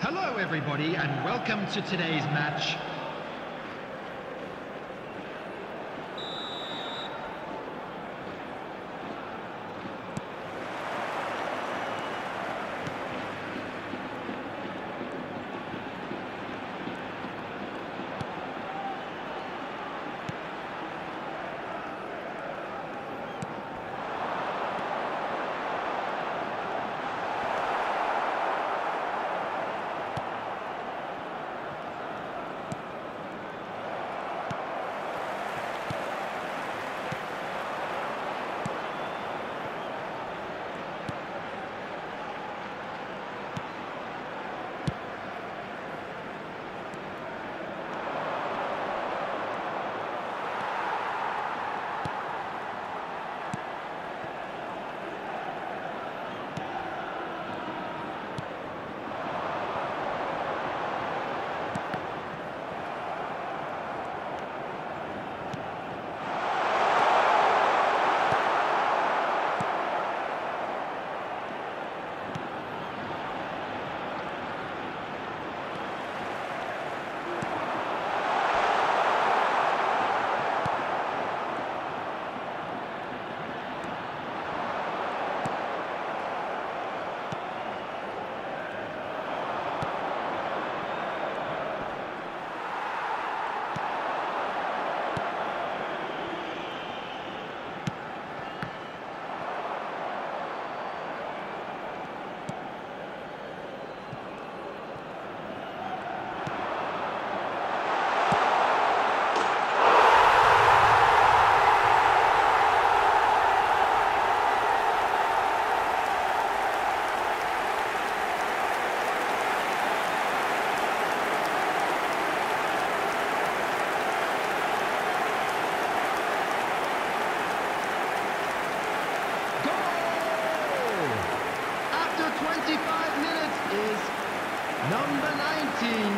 Hello, everybody, and welcome to today's match. 19,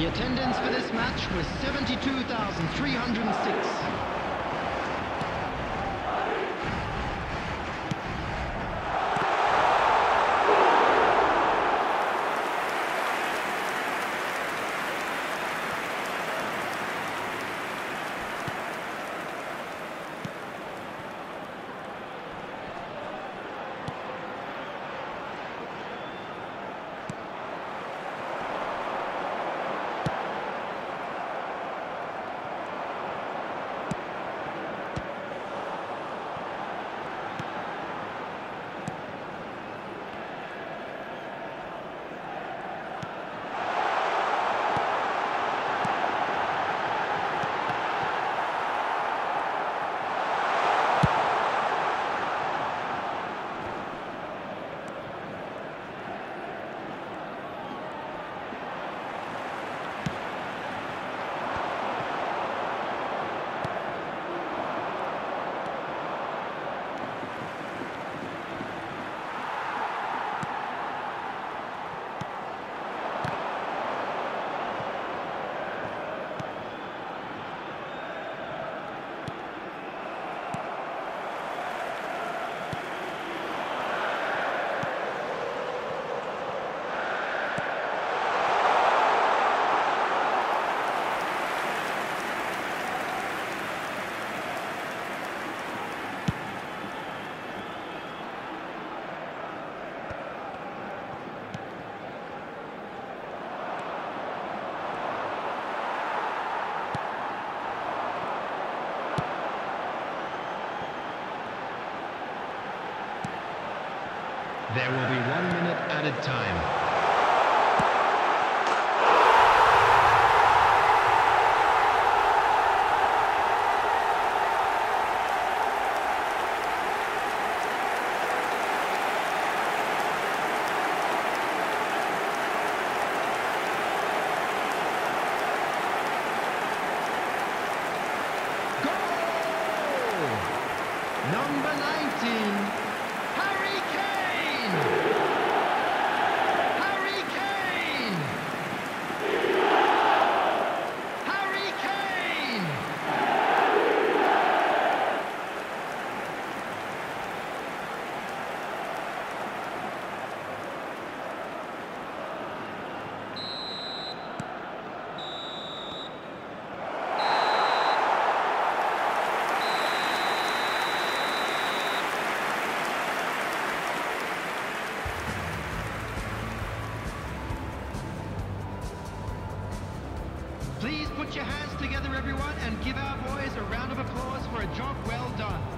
The attendance for this match was 72,306. There will be one minute added time. Number 19, and give our boys a round of applause for a job well done.